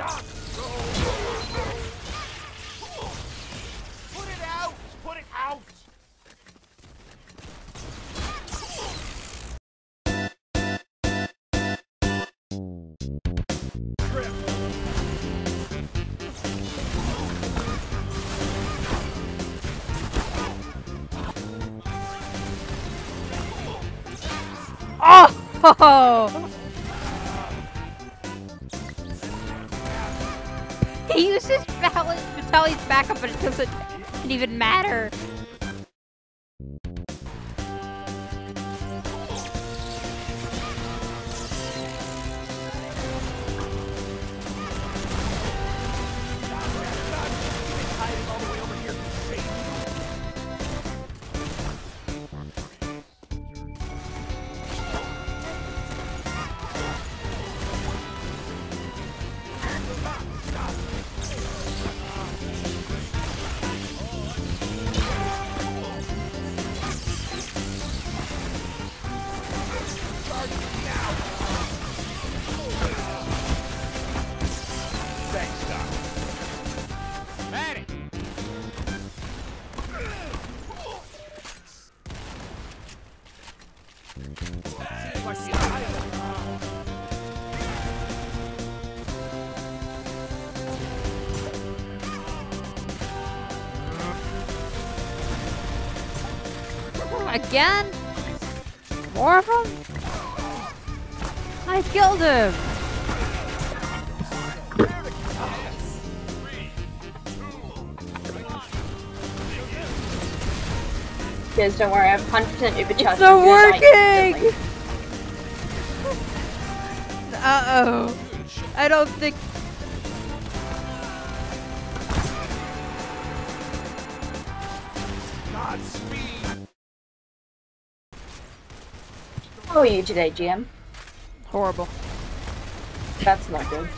Stop! Put it out! Put it out! Oh! oh! He uses Vitaly's backup, but it doesn't even matter. Again? More of them? I killed him! Guys, don't worry, I have 100% Uber. It's not working! Uh-oh. I don't think... Godspeed! How are you today, GM? Horrible. That's not good.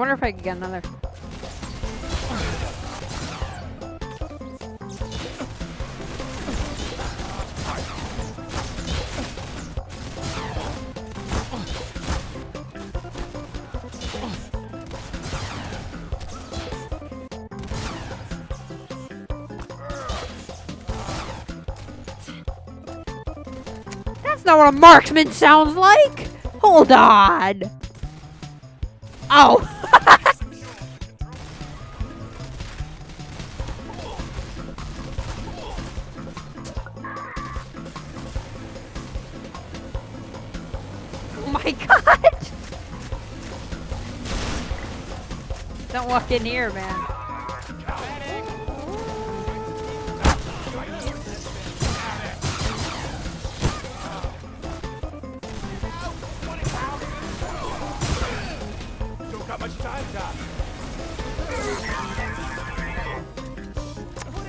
Wonder if I could get another. That's not what a marksman sounds like! Hold on! Oh! My god! Don't walk in here, man.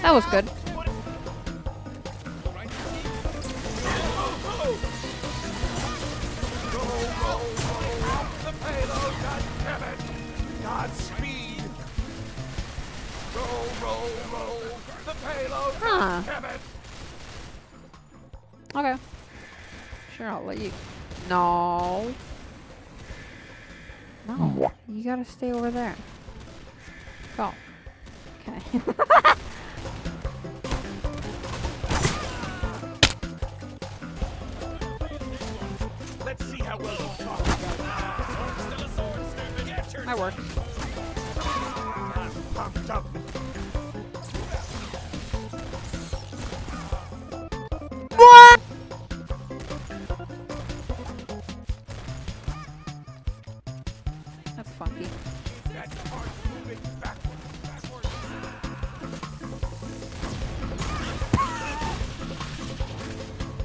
That was good. Godspeed! Roll, roll, roll! The payload, Huh. goddammit! Okay. Sure, I'll let you. No. No. Mm. You gotta stay over there. Go. Okay. Let's see how well you talk about That up. What? That's funky.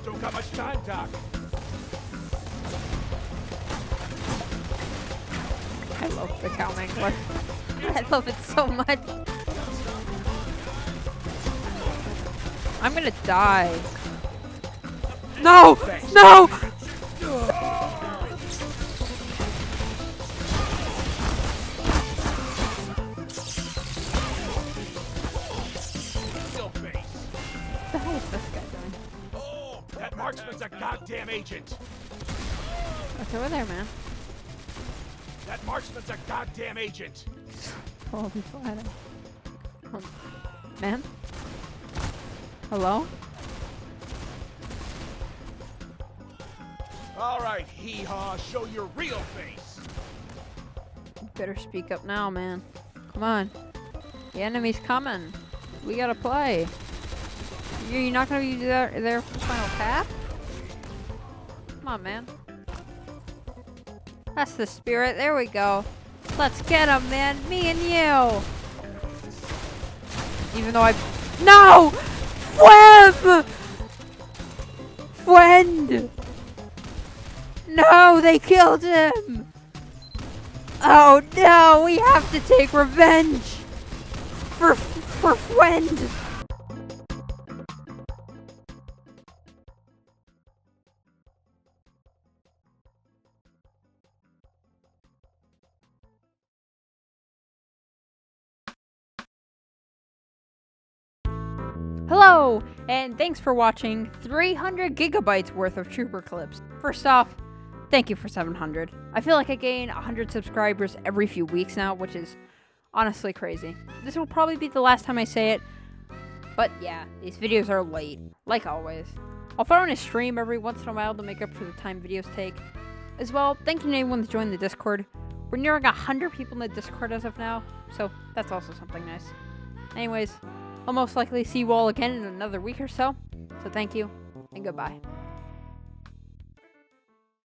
Don't much time, Doc. Love the cow mangler. I love it so much. I'm gonna die. No! No! Still face. What the hell this guy doing? Oh, that marksman's a goddamn agent. What's over there, man? Marksman's a goddamn agent. Holy flat. Man? Hello? All right, hee haw, show your real face. You Better speak up now, man. Come on. The enemy's coming. We gotta play. You- You're not gonna be there, there for the final path? Come on, man. That's the spirit. There we go. Let's get him, man. Me and you. Even though I... No! Web! Friend! No, they killed him! Oh no, we have to take revenge! For, for friend! Hello, and thanks for watching 300 gigabytes worth of Trooper clips. First off, thank you for 700. I feel like I gain 100 subscribers every few weeks now, which is honestly crazy. This will probably be the last time I say it, but yeah, these videos are late, like always. I'll throw in a stream every once in a while to make up for the time videos take. As well, thank you to anyone that joined the Discord. We're nearing 100 people in the Discord as of now, so that's also something nice. Anyways, I'll most likely see you all again in another week or so, so thank you, and goodbye.